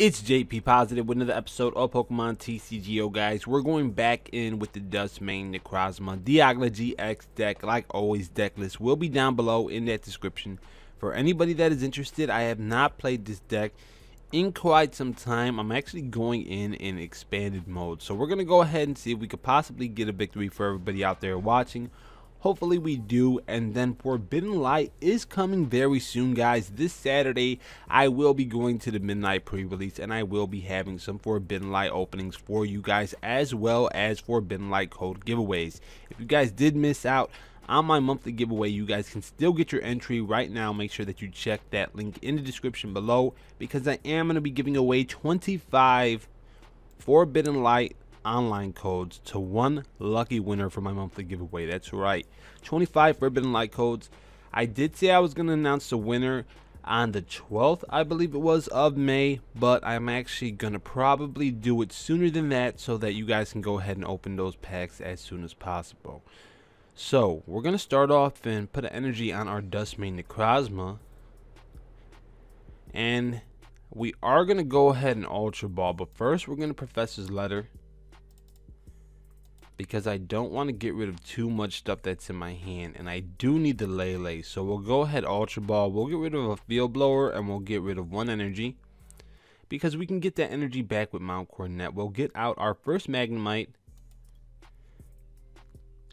It's JP Positive with another episode of Pokemon TCGO, guys. We're going back in with the Duskmane Necrozma Dialga GX deck. Like always, deck list will be down below in that description. For anybody that is interested, I have not played this deck in quite some time. I'm actually going in in expanded mode. So we're going to go ahead and see if we could possibly get a victory for everybody out there watching. Hopefully we do. And then Forbidden Light is coming very soon, guys. This Saturday, I will be going to the Midnight pre-release and I will be having some Forbidden Light openings for you guys as well as Forbidden Light code giveaways. If you guys did miss out, on my monthly giveaway you guys can still get your entry right now make sure that you check that link in the description below because i am going to be giving away 25 forbidden light online codes to one lucky winner for my monthly giveaway. That's right. 25 Forbidden Light codes. I did say I was going to announce the winner on the 12th, I believe it was, of May, but I'm actually going to probably do it sooner than that so that you guys can go ahead and open those packs as soon as possible. So, we're going to start off and put an energy on our Duskmane Necrozma. And we are going to go ahead and Ultra Ball, but first we're going to Professor's Letter because I don't want to get rid of too much stuff that's in my hand and I do need the Lele. So we'll go ahead Ultra Ball. We'll get rid of a field blower and we'll get rid of one energy because we can get that energy back with Mount Coronet we'll get out our first Magnemite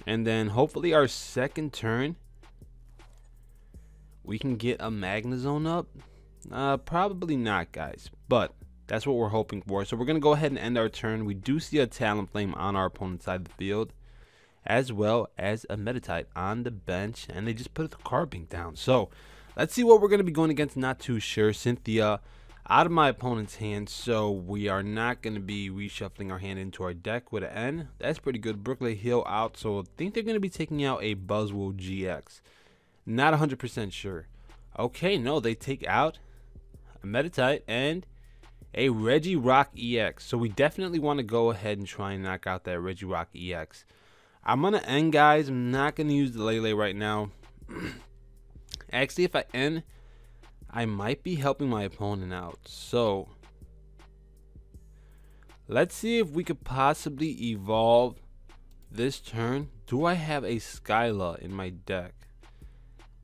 and then hopefully our second turn we can get a Magnezone up? Uh, probably not guys but that's what we're hoping for. So we're going to go ahead and end our turn. We do see a Talonflame on our opponent's side of the field, as well as a Meditite on the bench, and they just put the Carbink down. So let's see what we're going to be going against. Not too sure. Cynthia out of my opponent's hand, so we are not going to be reshuffling our hand into our deck with an N. That's pretty good. Brooklet Hill out, so I think they're going to be taking out a Buzzwole GX. Not 100% sure. Okay, no, they take out a Meditite and a Regirock EX. So we definitely want to go ahead and try and knock out that Regirock EX. I'm going to end, guys. I'm not going to use the Lele right now. Actually, if I end, I might be helping my opponent out. So, let's see if we could possibly evolve this turn. Do I have a Skyla in my deck?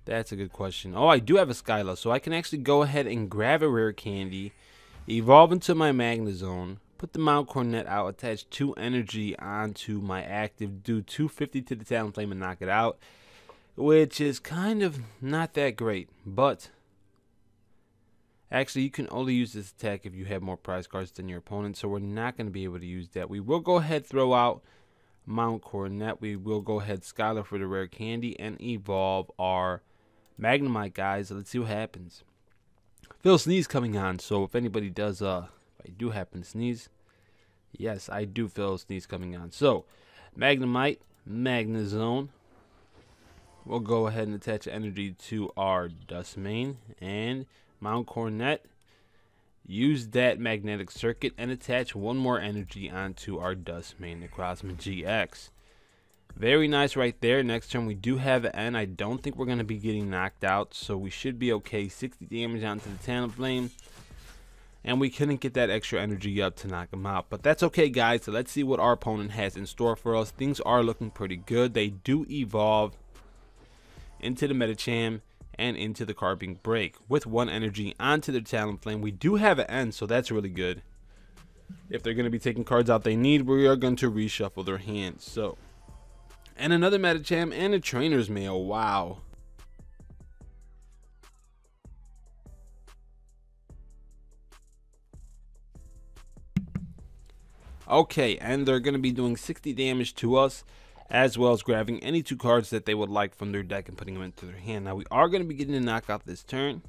That's a good question. Oh, I do have a Skyla, so I can actually go ahead and grab a rare candy Evolve into my Magnezone. Put the Mount Coronet out. Attach 2 energy onto my active. Do 250 to the Talonflame and knock it out. Which is kind of not that great. But Actually, you can only use this attack if you have more prize cards than your opponent, so we're not going to be able to use that. We will go ahead throw out Mount Coronet, We will go ahead Skyla for the rare candy and evolve our Magnemite, guys. Let's see what happens. Phil Sneeze coming on, so if anybody does, uh, if I do happen to sneeze, yes, I do feel sneeze coming on. So, Magnemite, Magnezone. We'll go ahead and attach energy to our Duskmane and Mount Coronet. Use that magnetic circuit and attach one more energy onto our Duskmane Necrozma GX. Very nice right there. Next turn we do have an I don't think we're going to be getting knocked out, so we should be okay. 60 damage onto the Talonflame. And we couldn't get that extra energy up to knock him out. But that's okay, guys. So let's see what our opponent has in store for us. Things are looking pretty good. They do evolve into the Medicham and into the Carbink Break with one energy onto the Talonflame. We do have an N, so that's really good. If they're going to be taking cards out they need, we are going to reshuffle their hands. So and another Medicham and a trainer's mail. Wow. Okay, and they're going to be doing 60 damage to us, as well as grabbing any two cards that they would like from their deck and putting them into their hand. Now, we are going to be getting a knockout this turn.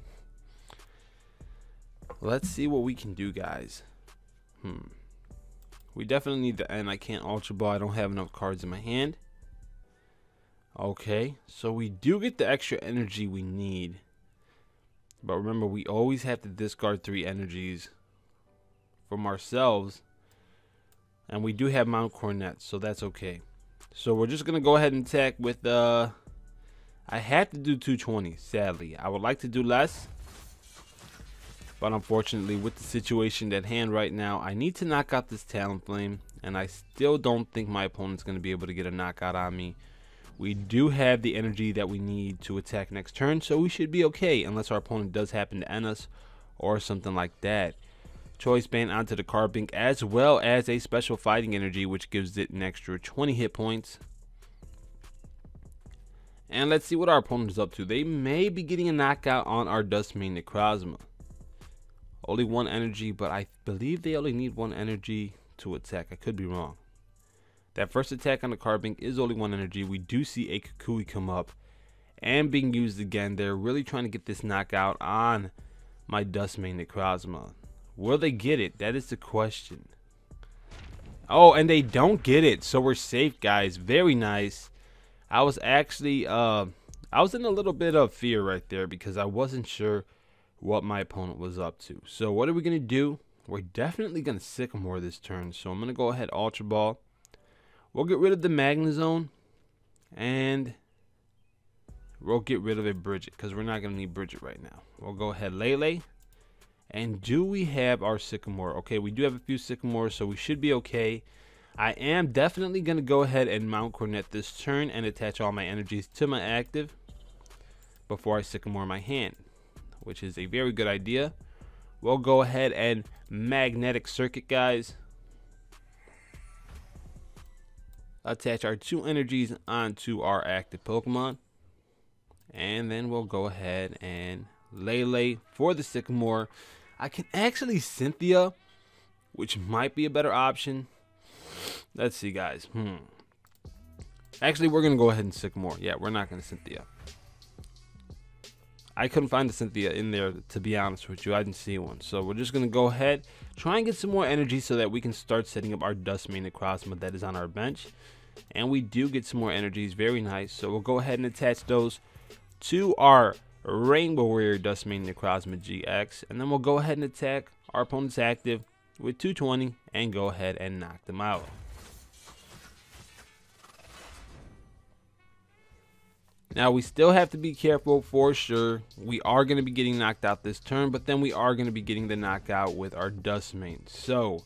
Let's see what we can do, guys. Hmm. We definitely need the N. I can't Ultra Ball. I don't have enough cards in my hand. Okay, so we do get the extra energy we need. But remember, we always have to discard three energies from ourselves. And we do have Mount Coronet, so that's okay. So we're just going to go ahead and attack with... Uh, I had to do 220, sadly. I would like to do less. But unfortunately, with the situation at hand right now, I need to knock out this Talonflame. And I still don't think my opponent's going to be able to get a knockout on me. We do have the energy that we need to attack next turn, so we should be okay unless our opponent does happen to N us or something like that. Choice Band onto the Carbink as well as a special fighting energy which gives it an extra 20 hit points. And let's see what our opponent is up to. They may be getting a knockout on our Duskmane Necrozma. Only one energy, but I believe they only need one energy to attack. I could be wrong. That first attack on the Carbink is only one energy. We do see a Kukui come up and being used again. They're really trying to get this knockout on my Duskmane Necrozma. Will they get it? That is the question. Oh, and they don't get it. So we're safe, guys. Very nice. I was actually, uh, I was in a little bit of fear right there because I wasn't sure what my opponent was up to. So what are we going to do? We're definitely going to Sycamore this turn. So I'm going to go ahead Ultra Ball. We'll get rid of the Magnezone. And we'll get rid of a Brigette because we're not going to need Brigette right now. We'll go ahead Lele. And do we have our Sycamore? Okay, we do have a few Sycamores, so we should be okay. I am definitely going to go ahead and mount Coronet this turn and attach all my energies to my active before I Sycamore my hand, which is a very good idea. We'll go ahead and Magnetic Circuit, guys. Attach our two energies onto our active Pokemon. And then we'll go ahead and Lele for the Sycamore. I can actually Cynthia, which might be a better option. Let's see, guys. Hmm. Actually, we're going to go ahead and Sycamore. Yeah, we're not going to Cynthia. I couldn't find the Cynthia in there, to be honest with you. I didn't see one. So we're just going to go ahead, try and get some more energy so that we can start setting up our Duskmane Necrozma that is on our bench. And we do get some more energies. Very nice. So we'll go ahead and attach those to our Rainbow Warrior Duskmane Necrozma GX. And then we'll go ahead and attack our opponent's active with 220 and go ahead and knock them out. Now, we still have to be careful for sure. We are going to be getting knocked out this turn, but then we are going to be getting the knockout with our Duskmane. So,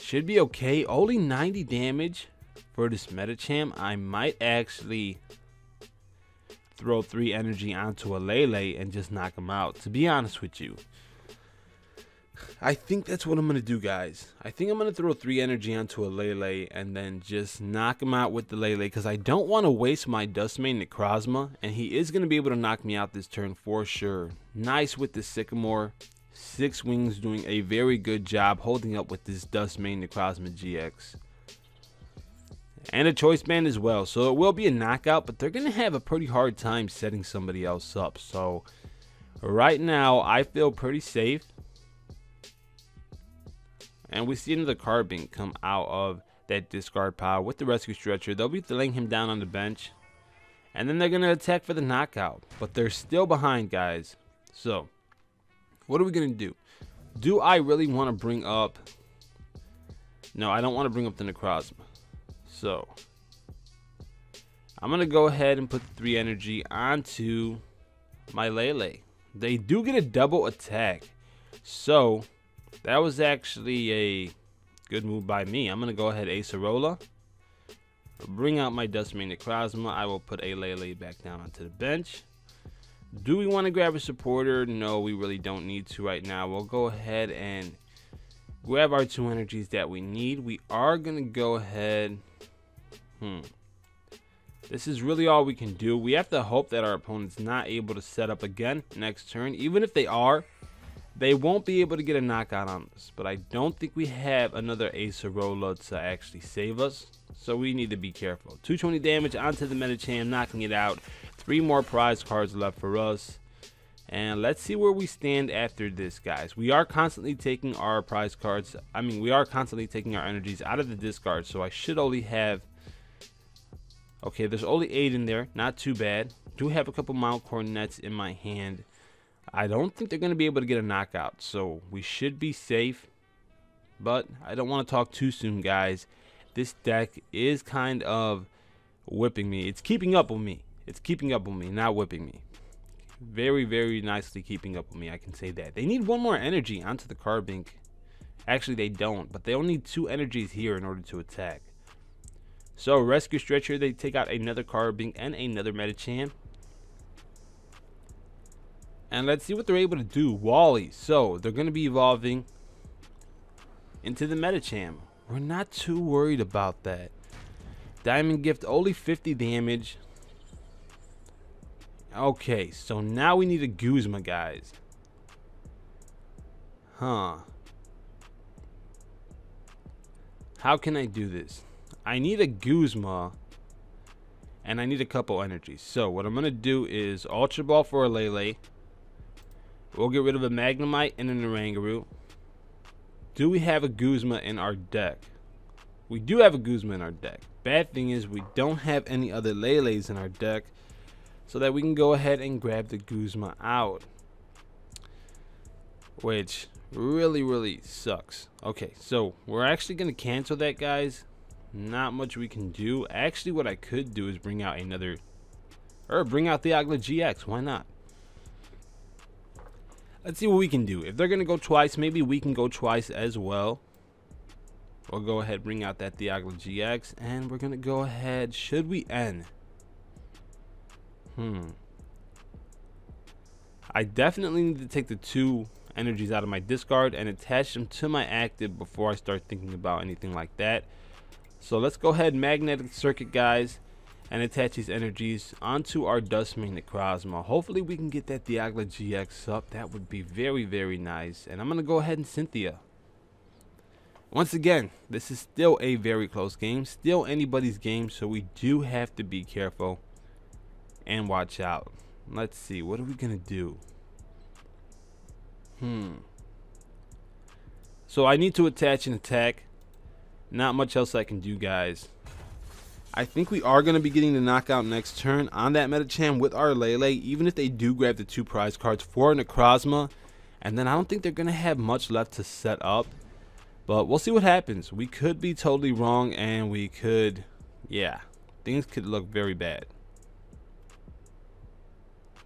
should be okay. Only 90 damage for this Medicham. I might actually throw 3 energy onto a Lele and just knock him out, to be honest with you. I think that's what I'm going to do, guys. I think I'm going to throw 3 energy onto a Lele and then just knock him out with the Lele because I don't want to waste my Duskmane Necrozma, and he is going to be able to knock me out this turn for sure. Nice with the Sycamore. Six Wings doing a very good job holding up with this Duskmane Necrozma GX. And a choice band as well. So it will be a knockout, but they're going to have a pretty hard time setting somebody else up. So right now, I feel pretty safe. And we see another Carbink come out of that discard pile with the rescue stretcher. They'll be laying him down on the bench. And then they're going to attack for the knockout. But they're still behind, guys. So, what are we going to do? Do I really want to bring up... No, I don't want to bring up the Necrozma. So, I'm to go ahead and put the 3 energy onto my Lele. They do get a double attack. So, that was actually a good move by me. I'm to go ahead Acerola. Bring out my Duskmane Necrozma. I will put a Lele back down onto the bench. Do we want to grab a supporter? No, we really don't need to right now. We'll go ahead and grab our two energies that we need. We are going to go ahead. Hmm. This is really all we can do. We have to hope that our opponent's not able to set up again next turn. Even if they are, they won't be able to get a knockout on us, but I don't think we have another Acerola to actually save us, so we need to be careful. 220 damage onto the Medicham, knocking it out. Three more prize cards left for us. And let's see where we stand after this, guys. We are constantly taking our prize cards. I mean, we are constantly taking our energies out of the discard, so I should only have... Okay, there's only eight in there. Not too bad. Do have a couple Mount Coronets in my hand. I don't think they're going to be able to get a knockout, so we should be safe. But I don't want to talk too soon, guys. This deck is kind of whipping me. It's keeping up with me. It's keeping up with me, not whipping me. Very, very nicely keeping up with me, I can say that. They need one more energy onto the Carbink. Actually, they don't, but they only need two energies here in order to attack. So, Rescue Stretcher, they take out another Carbink and another Medicham. And let's see what they're able to do. Wally. So, they're going to be evolving into the Medicham. We're not too worried about that. Diamond Gift, only 50 damage. Okay, so now we need a Guzma, guys. Huh. How can I do this? I need a Guzma. And I need a couple energies. So what I'm going to do is Ultra Ball for a Lele. We'll get rid of a Magnemite and an Oranguru. Do we have a Guzma in our deck? We do have a Guzma in our deck. Bad thing is we don't have any other Leles in our deck. So that we can go ahead and grab the Guzma out. Which really, really sucks. Okay, so we're actually going to cancel that, guys. Not much we can do. Actually, what I could do is bring out another... Or bring out the Agla GX. Why not? Let's see what we can do. If they're going to go twice, maybe we can go twice as well. We'll go ahead bring out that Diagla GX. And we're going to go ahead. Should we end? Hmm. I definitely need to take the two energies out of my discard and attach them to my active before I start thinking about anything like that. So let's go ahead and magnetic circuit guys and attach these energies onto our Duskmane Necrozma. Hopefully we can get that Diagla GX up. That would be very, very nice. And I'm going to go ahead and Cynthia. Once again, this is still a very close game. Still anybody's game, so we do have to be careful and watch out. Let's see, what are we going to do? Hmm. So I need to attach an attack. Not much else I can do, guys. I think we are going to be getting the knockout next turn on that Medicham with our Lele, even if they do grab the two prize cards for Necrozma. And then I don't think they're going to have much left to set up. But we'll see what happens. We could be totally wrong and we could, yeah, things could look very bad.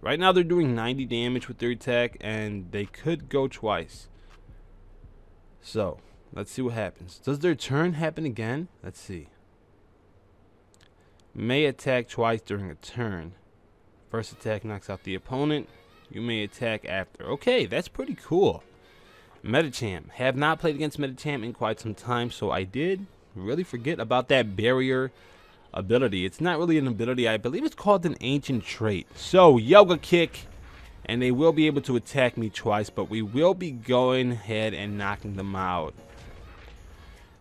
Right now they're doing 90 damage with their attack and they could go twice. So, let's see what happens. Does their turn happen again? Let's see may attack twice during a turn. First attack knocks out the opponent. You may attack after. Okay, that's pretty cool. Medicham. Have not played against Medicham in quite some time, so I did really forget about that barrier ability. It's not really an ability. I believe it's called an ancient trait. So, Yoga Kick. And they will be able to attack me twice, but we will be going ahead and knocking them out.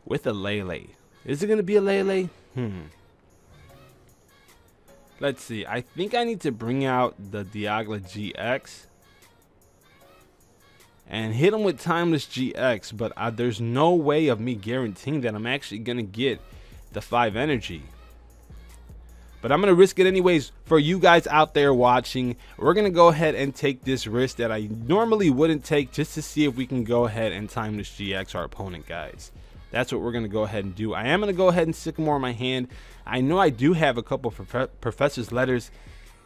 With a Lele. Is it going to be a Lele? Hmm. Let's see. I think I need to bring out the Diagla GX and hit him with Timeless GX, but uh, there's no way of me guaranteeing that I'm actually going to get the 5 energy. But I'm going to risk it anyways for you guys out there watching. We're going to go ahead and take this risk that I normally wouldn't take just to see if we can go ahead and Timeless GX our opponent, guys. That's what we're going to go ahead and do. I am going to go ahead and Sycamore my hand. I know I do have a couple of Professor's letters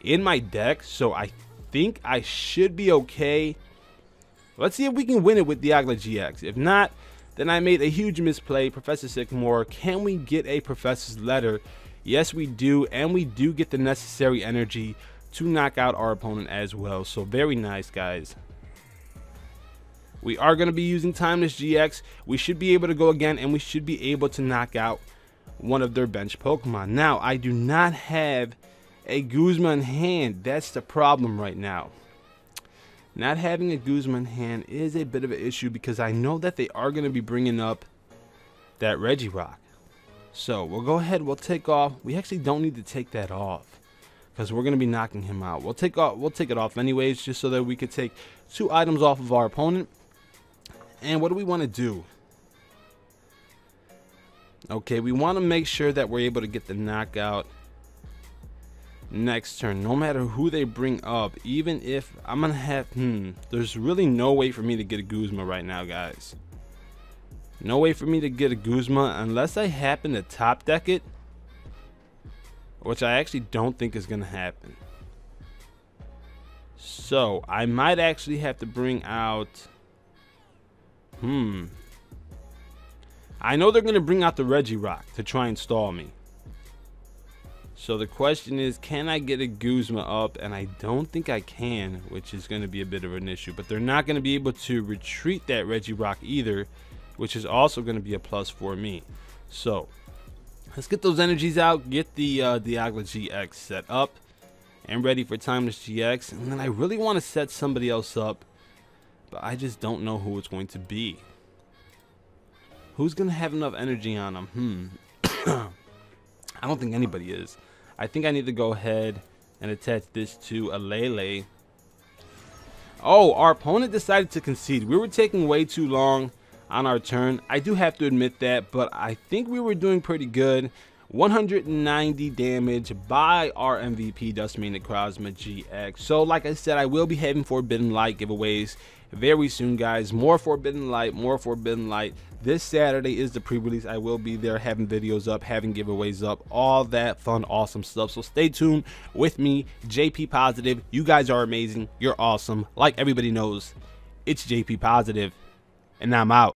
in my deck, so I think I should be okay. Let's see if we can win it with Diagla GX. If not, then I made a huge misplay. Professor Sycamore, can we get a Professor's letter? Yes, we do, and we do get the necessary energy to knock out our opponent as well. So very nice, guys. We are going to be using Timeless GX. We should be able to go again, and we should be able to knock out one of their bench Pokemon. Now, I do not have a Guzma in hand. That's the problem right now. Not having a Guzma in hand is a bit of an issue because I know that they are going to be bringing up that Regirock. So we'll go ahead. We'll take off. We actually don't need to take that off because we're going to be knocking him out. We'll take off. We'll take it off anyways, just so that we could take two items off of our opponent and what do we want to do? Okay, we want to make sure that we're able to get the knockout next turn, no matter who they bring up. Even if I'm going to have, hmm, there's really no way for me to get a Guzma right now, guys. No way for me to get a Guzma unless I happen to top deck it, which I actually don't think is going to happen. So, I might actually have to bring out... Hmm. I know they're going to bring out the Regirock to try and stall me. So the question is, can I get a Guzma up? And I don't think I can, which is going to be a bit of an issue. But they're not going to be able to retreat that Regirock either, which is also going to be a plus for me. So let's get those energies out, get the uh, Dialga GX set up and ready for Timeless GX. And then I really want to set somebody else up, but I just don't know who it's going to be. Who's going to have enough energy on them? Hmm. I don't think anybody is. I think I need to go ahead and attach this to a Lele. Oh, our opponent decided to concede. We were taking way too long on our turn. I do have to admit that, but I think we were doing pretty good. 190 damage by our MVP Duskmane Necrozma GX. So like I said, I will be having Forbidden Light giveaways very soon guys. More Forbidden Light, more Forbidden Light. This Saturday is the pre-release. I will be there having videos up, having giveaways up, all that fun, awesome stuff. So stay tuned with me, JP Positive. You guys are amazing. You're awesome. Like everybody knows, it's JP Positive, and I'm out.